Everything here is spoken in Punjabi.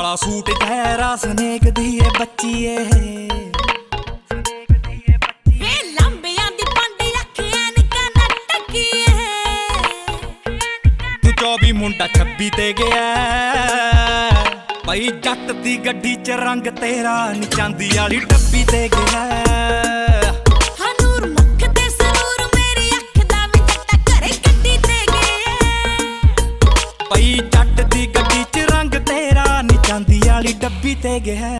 ਕਾਲਾ ਸੂਟ ਟਹਿਰਾ ਸਨੇਕ ਦੀ ਏ ਬੱਚੀ ਏ। ਵੇ ਲੰਬਿਆਂ ਦੀ ਪੰਡ ਅੱਖਾਂ ਨਿਕਾ ਨਟਕੀਏ ਤੂੰ 24 ਮੁੰਡਾ 26 ਤੇ ਗਿਆ। ਬਈ ਜੱਟ ਦੀ ਗੱਡੀ 'ਚ ਰੰਗ ਤੇਰਾ ਨੀ ਚਾਂਦੀ ਵਾਲੀ ਡੱਬੀ ਤੇ ਗਿਆ। डब्बी ते गया